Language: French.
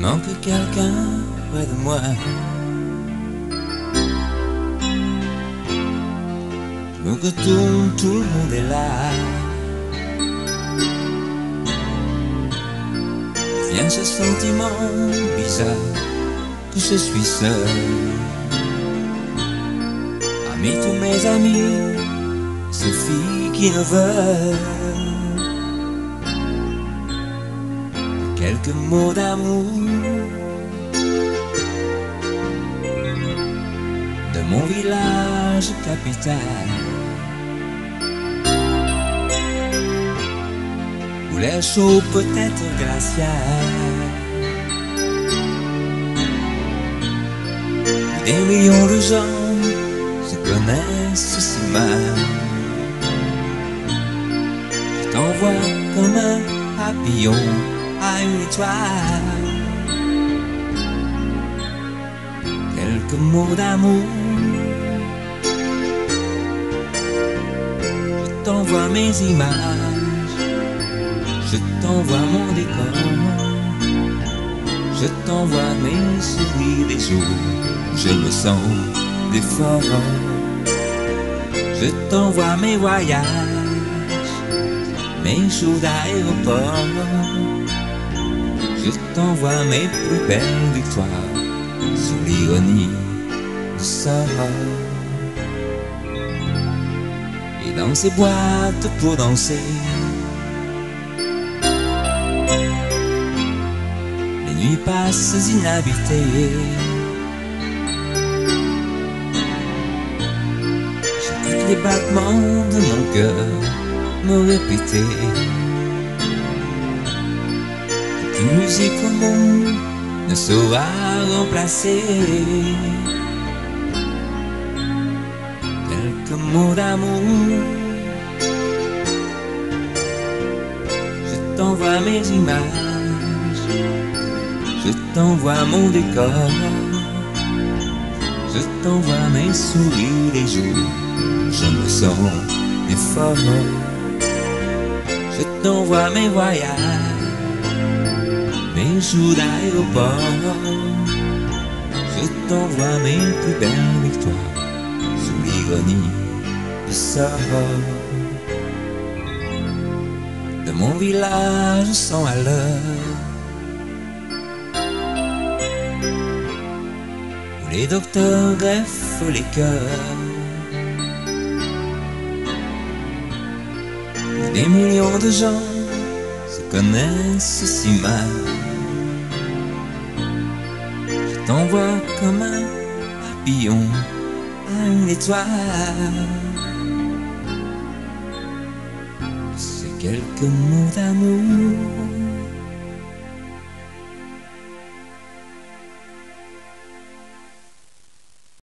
manque quelqu'un près de moi. Me retourne, tout le monde est là. Viens ce sentiment bizarre que je suis seul. Amis tous mes amis, ces filles qui ne veulent quelques mots d'amour de mon village capital où l'air chaud peut être glacial. Des millions de gens se connaissent si mal. Je t'envoie comme un papillon à une étoile. Quelques mots d'amour. Je t'envoie mes images. Je t'envoie mon décor. Je t'envoie mes sourires des jours. Je me sens d'effort. Je t'envoie mes voyages, mes jours d'aéroport. Je t'envoie mes plus belles victoires sous l'ironie du sort. Et dans ces boîtes pour danser, les nuits passent inhabitées. J'écoute les battements de mon cœur me répéter. Une musique monde ne saura remplacer quelques mots d'amour. Je t'envoie mes images, je t'envoie mon décor, je t'envoie mes sourires des jours, je me sens effort. Je t'envoie mes voyages mes jours d'aéroport. Je t'envoie mes plus belles victoires sous l'ironie du sort. De mon village sans à l'heure, où les docteurs greffent les cœurs. Des millions de gens se connaissent si mal. Je t'envoie comme un papillon à une étoile. C'est quelques mots d'amour